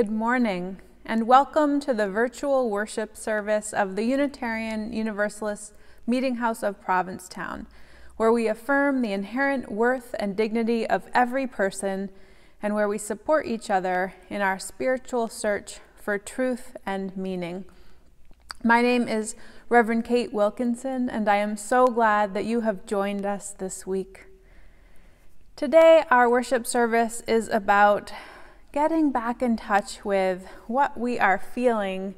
Good morning, and welcome to the virtual worship service of the Unitarian Universalist Meeting House of Provincetown, where we affirm the inherent worth and dignity of every person and where we support each other in our spiritual search for truth and meaning. My name is Reverend Kate Wilkinson, and I am so glad that you have joined us this week. Today, our worship service is about getting back in touch with what we are feeling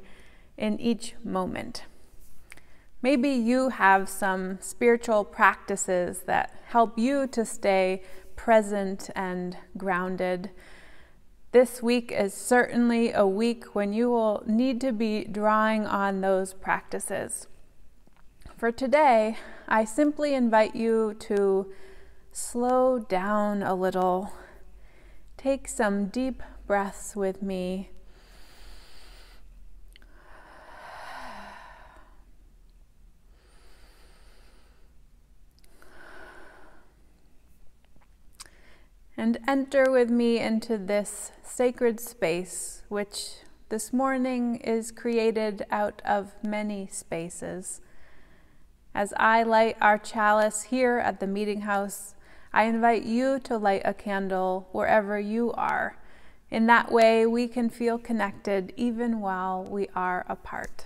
in each moment. Maybe you have some spiritual practices that help you to stay present and grounded. This week is certainly a week when you will need to be drawing on those practices. For today, I simply invite you to slow down a little Take some deep breaths with me. And enter with me into this sacred space, which this morning is created out of many spaces. As I light our chalice here at the meeting house, I invite you to light a candle wherever you are. In that way, we can feel connected even while we are apart.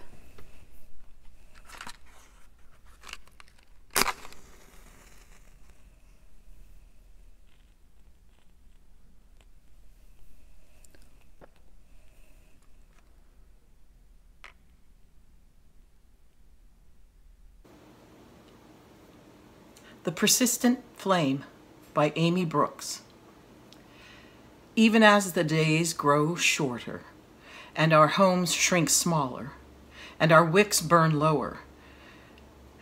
The Persistent Flame by Amy Brooks. Even as the days grow shorter, and our homes shrink smaller, and our wicks burn lower,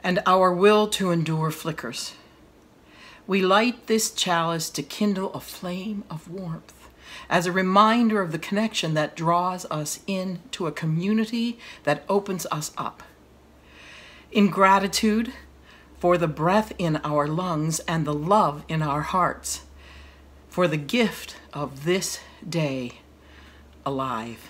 and our will to endure flickers, we light this chalice to kindle a flame of warmth as a reminder of the connection that draws us into a community that opens us up. In gratitude, for the breath in our lungs and the love in our hearts, for the gift of this day alive.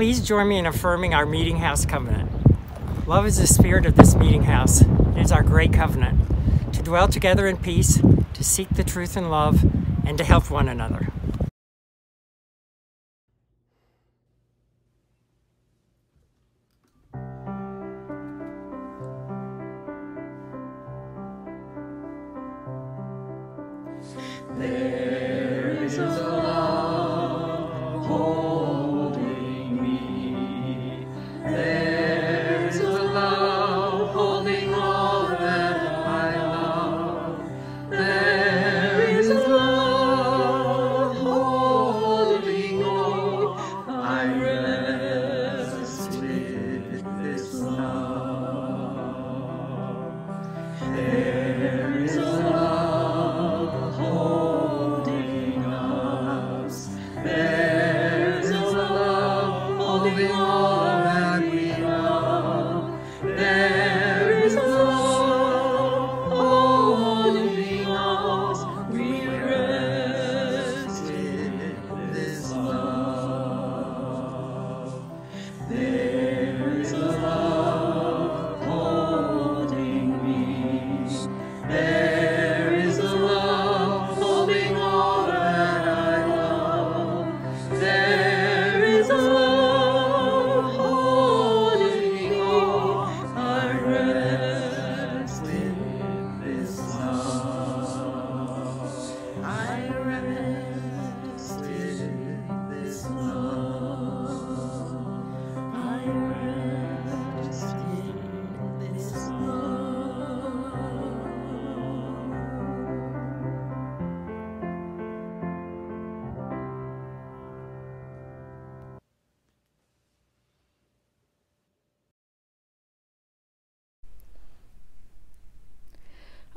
Please join me in affirming our meeting house covenant. Love is the spirit of this meeting house. It is our great covenant to dwell together in peace, to seek the truth in love, and to help one another.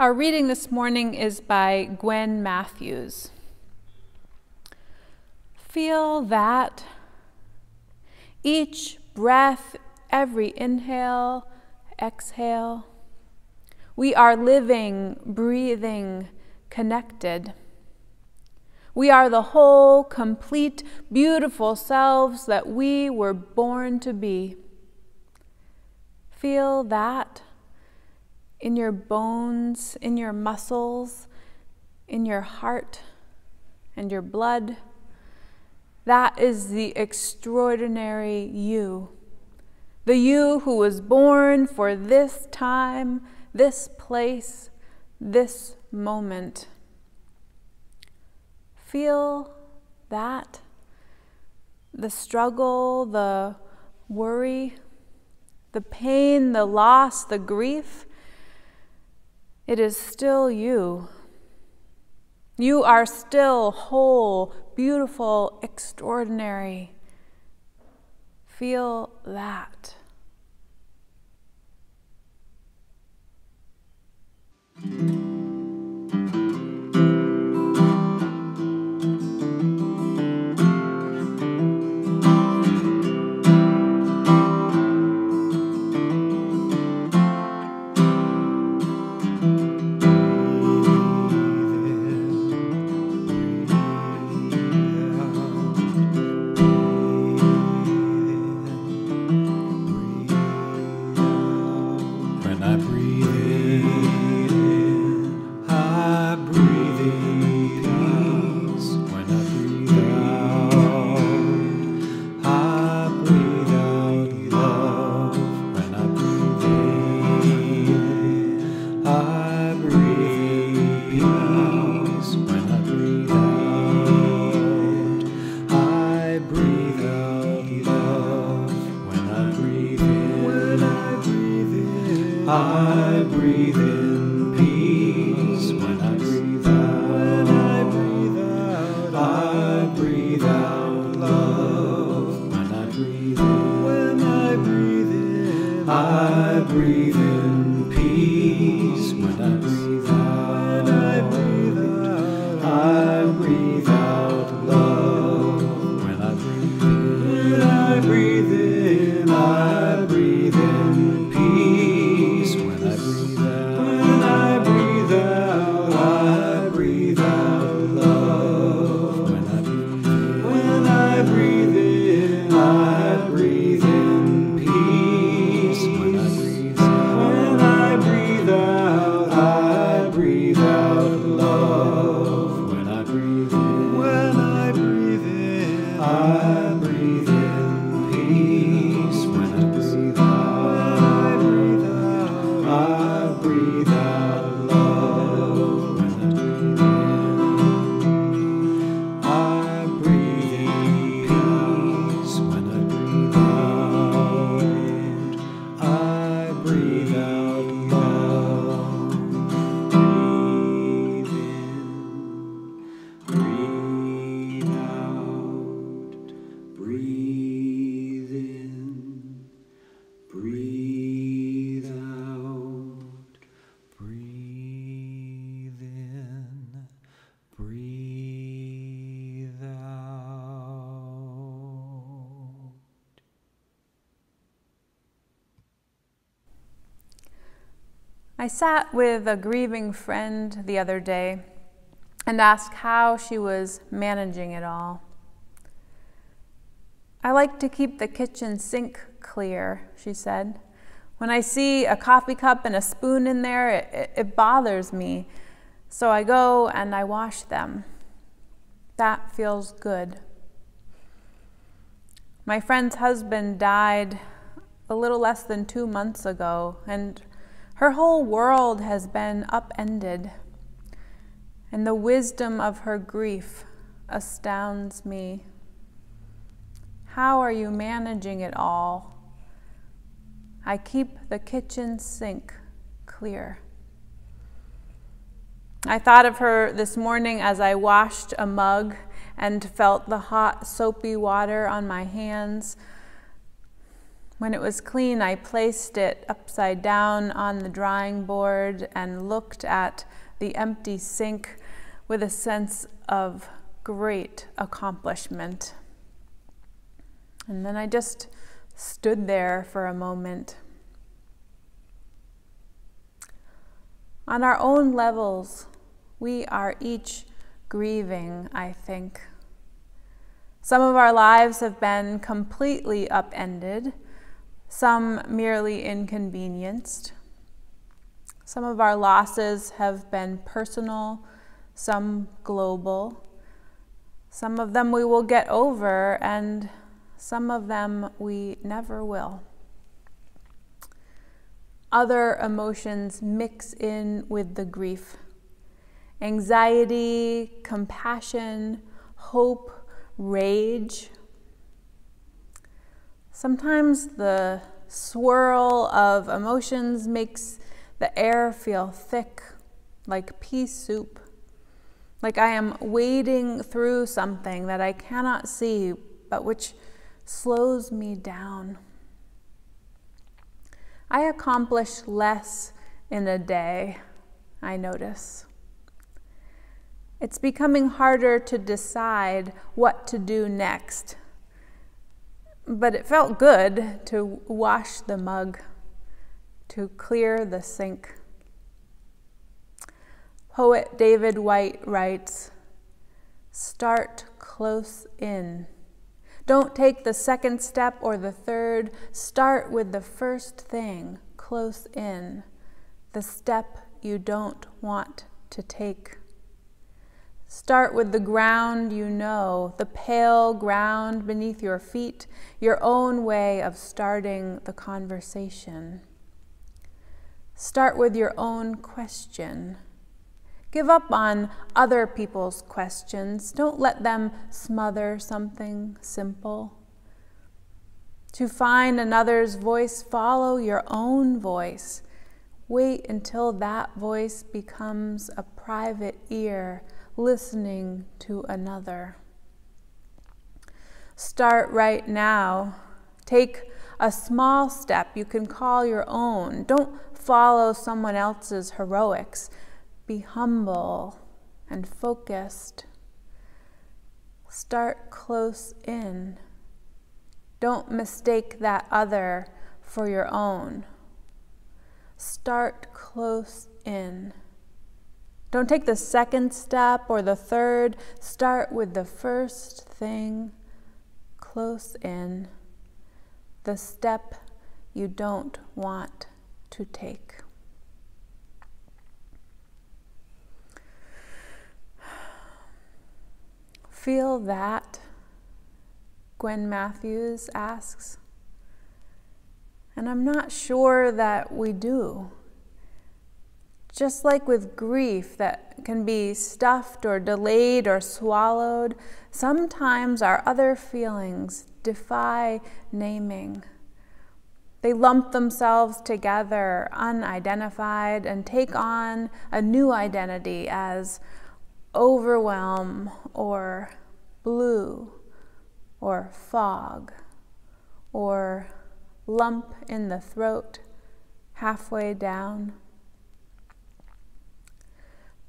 Our reading this morning is by Gwen Matthews. Feel that each breath, every inhale, exhale, we are living, breathing, connected. We are the whole, complete, beautiful selves that we were born to be. Feel that in your bones, in your muscles, in your heart, and your blood. That is the extraordinary you. The you who was born for this time, this place, this moment. Feel that the struggle, the worry, the pain, the loss, the grief, it is still you. You are still whole, beautiful, extraordinary. Feel that. When I sat with a grieving friend the other day and asked how she was managing it all. I like to keep the kitchen sink clear, she said. When I see a coffee cup and a spoon in there, it, it bothers me. So I go and I wash them. That feels good. My friend's husband died a little less than two months ago, and her whole world has been upended. And the wisdom of her grief astounds me. How are you managing it all? I keep the kitchen sink clear. I thought of her this morning as I washed a mug and felt the hot, soapy water on my hands. When it was clean, I placed it upside down on the drying board and looked at the empty sink with a sense of great accomplishment. And then I just stood there for a moment. On our own levels, we are each grieving, I think. Some of our lives have been completely upended some merely inconvenienced. Some of our losses have been personal, some global. Some of them we will get over, and some of them we never will. Other emotions mix in with the grief anxiety, compassion, hope, rage Sometimes the swirl of emotions makes the air feel thick, like pea soup, like I am wading through something that I cannot see, but which slows me down. I accomplish less in a day, I notice. It's becoming harder to decide what to do next but it felt good to wash the mug, to clear the sink. Poet David Whyte writes Start close in. Don't take the second step or the third. Start with the first thing close in, the step you don't want to take. Start with the ground you know, the pale ground beneath your feet, your own way of starting the conversation. Start with your own question. Give up on other people's questions. Don't let them smother something simple. To find another's voice, follow your own voice. Wait until that voice becomes a private ear listening to another. Start right now. Take a small step you can call your own. Don't follow someone else's heroics. Be humble and focused. Start close in. Don't mistake that other for your own. Start close in. Don't take the second step or the third. Start with the first thing close in, the step you don't want to take. Feel that? Gwen Matthews asks. And I'm not sure that we do. Just like with grief that can be stuffed or delayed or swallowed, sometimes our other feelings defy naming. They lump themselves together, unidentified, and take on a new identity as overwhelm or blue or fog or lump in the throat halfway down.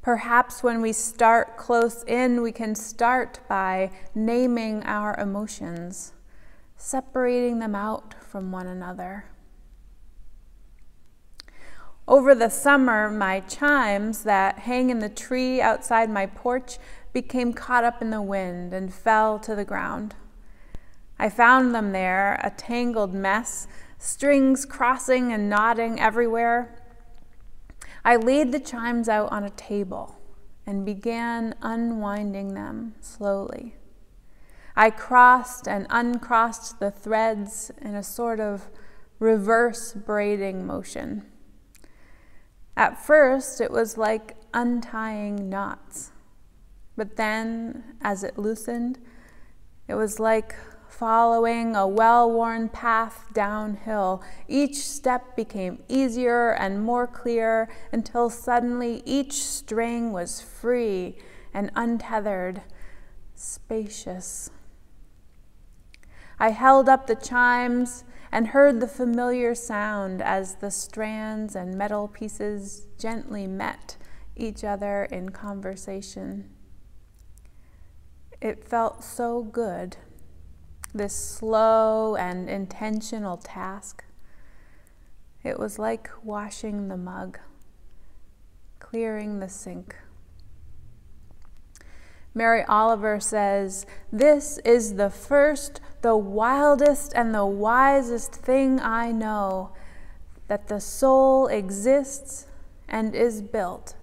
Perhaps when we start close in, we can start by naming our emotions, separating them out from one another. Over the summer, my chimes that hang in the tree outside my porch became caught up in the wind and fell to the ground. I found them there, a tangled mess, strings crossing and knotting everywhere. I laid the chimes out on a table and began unwinding them slowly. I crossed and uncrossed the threads in a sort of reverse braiding motion. At first, it was like untying knots, but then, as it loosened, it was like following a well worn path downhill. Each step became easier and more clear until suddenly each string was free and untethered, spacious. I held up the chimes and heard the familiar sound as the strands and metal pieces gently met each other in conversation. It felt so good, this slow and intentional task. It was like washing the mug, clearing the sink. Mary Oliver says, This is the first, the wildest, and the wisest thing I know that the soul exists and is built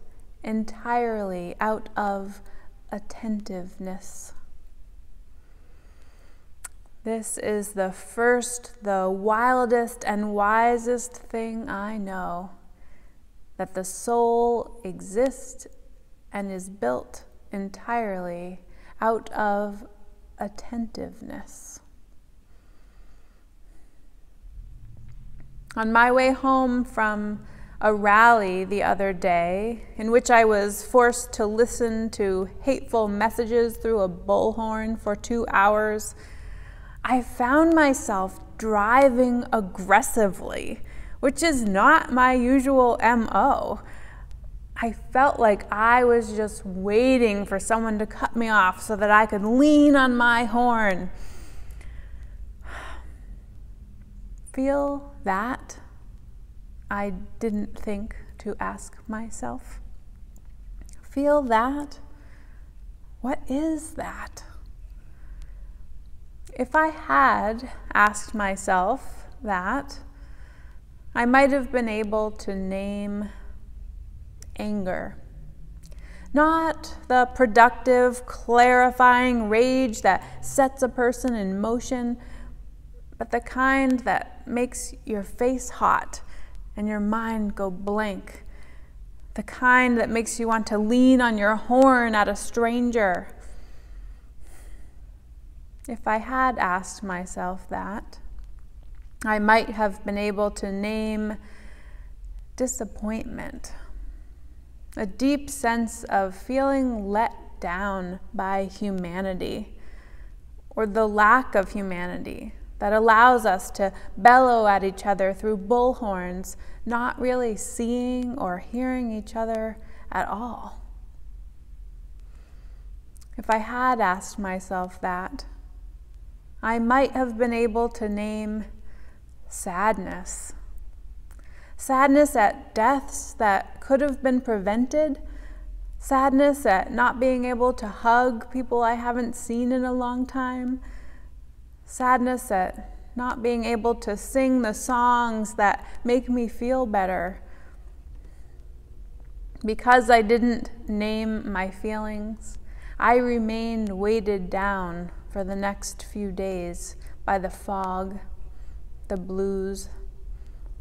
entirely out of attentiveness. This is the first, the wildest, and wisest thing I know that the soul exists and is built entirely out of attentiveness. On my way home from a rally the other day in which I was forced to listen to hateful messages through a bullhorn for two hours, I found myself driving aggressively, which is not my usual MO. I felt like I was just waiting for someone to cut me off so that I could lean on my horn. Feel that? I didn't think to ask myself. Feel that? What is that? If I had asked myself that, I might have been able to name anger. Not the productive, clarifying rage that sets a person in motion, but the kind that makes your face hot and your mind go blank. The kind that makes you want to lean on your horn at a stranger. If I had asked myself that, I might have been able to name disappointment a deep sense of feeling let down by humanity or the lack of humanity that allows us to bellow at each other through bullhorns, not really seeing or hearing each other at all. If I had asked myself that, I might have been able to name sadness. Sadness at deaths that could have been prevented, sadness at not being able to hug people I haven't seen in a long time, sadness at not being able to sing the songs that make me feel better. Because I didn't name my feelings, I remained weighted down for the next few days by the fog, the blues,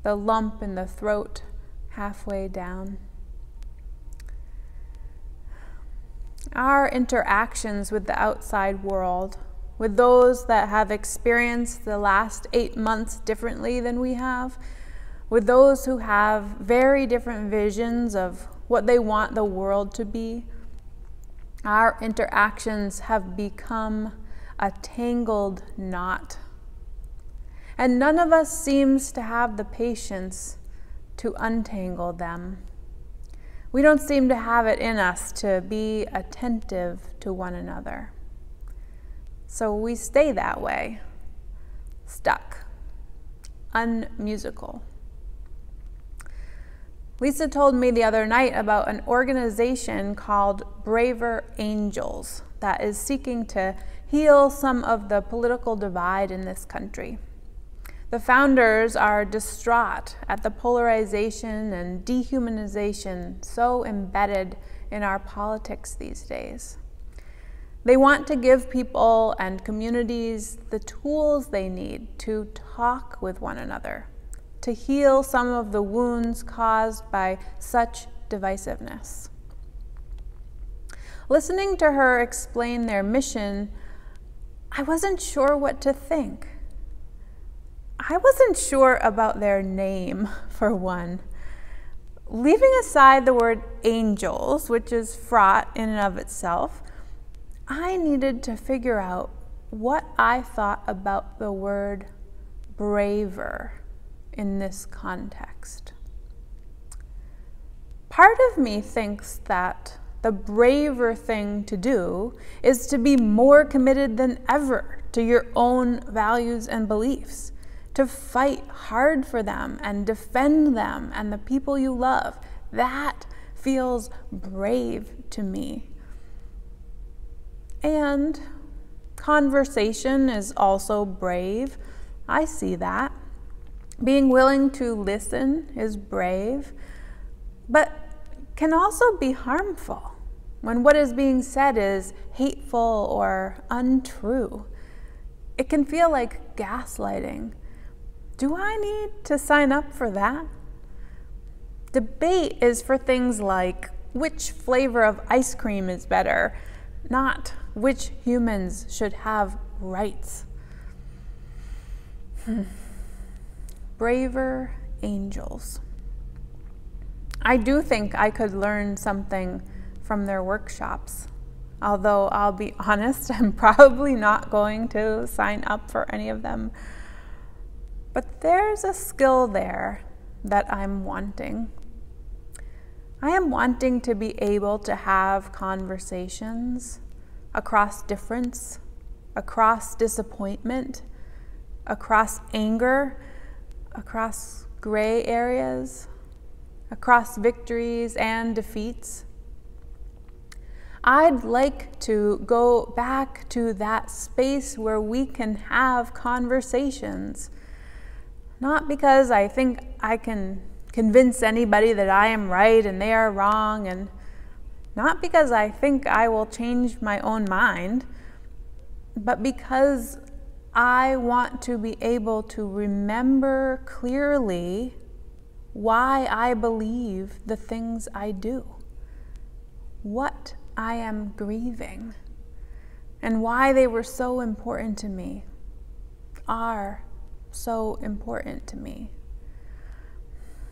the lump in the throat halfway down. Our interactions with the outside world, with those that have experienced the last eight months differently than we have, with those who have very different visions of what they want the world to be, our interactions have become a tangled knot and none of us seems to have the patience to untangle them. We don't seem to have it in us to be attentive to one another. So we stay that way, stuck, unmusical. Lisa told me the other night about an organization called Braver Angels that is seeking to heal some of the political divide in this country. The founders are distraught at the polarization and dehumanization so embedded in our politics these days. They want to give people and communities the tools they need to talk with one another, to heal some of the wounds caused by such divisiveness. Listening to her explain their mission, I wasn't sure what to think. I wasn't sure about their name, for one. Leaving aside the word angels, which is fraught in and of itself, I needed to figure out what I thought about the word braver in this context. Part of me thinks that the braver thing to do is to be more committed than ever to your own values and beliefs, to fight hard for them and defend them and the people you love. That feels brave to me. And conversation is also brave. I see that. Being willing to listen is brave, but can also be harmful when what is being said is hateful or untrue. It can feel like gaslighting. Do I need to sign up for that? Debate is for things like which flavor of ice cream is better, not which humans should have rights. Hmm. Braver angels. I do think I could learn something from their workshops. Although I'll be honest, I'm probably not going to sign up for any of them. But there's a skill there that I'm wanting. I am wanting to be able to have conversations across difference, across disappointment, across anger, across gray areas, across victories and defeats. I'd like to go back to that space where we can have conversations. Not because I think I can convince anybody that I am right and they are wrong, and not because I think I will change my own mind, but because I want to be able to remember clearly why I believe the things I do, what I am grieving, and why they were so important to me, are so important to me.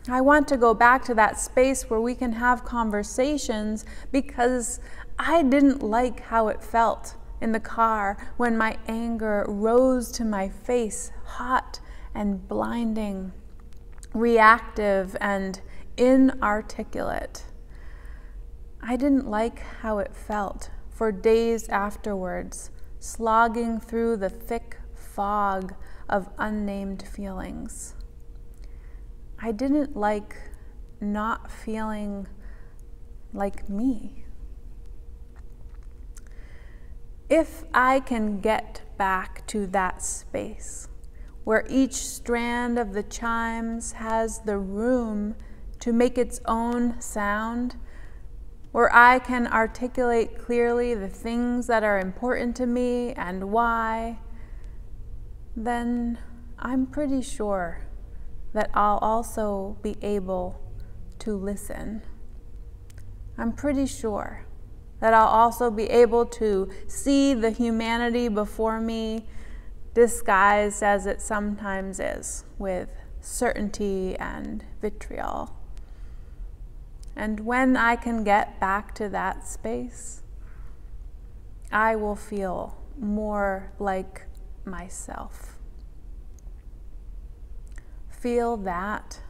I want to go back to that space where we can have conversations because I didn't like how it felt in the car when my anger rose to my face, hot and blinding, reactive and inarticulate. I didn't like how it felt for days afterwards, slogging through the thick fog of unnamed feelings. I didn't like not feeling like me. If I can get back to that space where each strand of the chimes has the room to make its own sound, where I can articulate clearly the things that are important to me and why, then I'm pretty sure that I'll also be able to listen. I'm pretty sure that I'll also be able to see the humanity before me disguised as it sometimes is with certainty and vitriol. And when I can get back to that space, I will feel more like myself feel that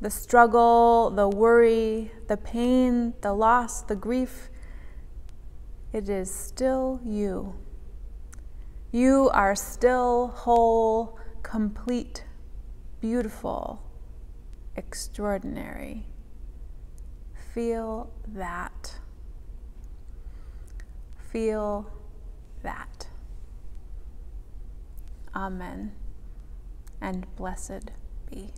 the struggle, the worry, the pain, the loss, the grief, it is still you. You are still whole, complete, beautiful, extraordinary. Feel that. Feel that. Amen and blessed be.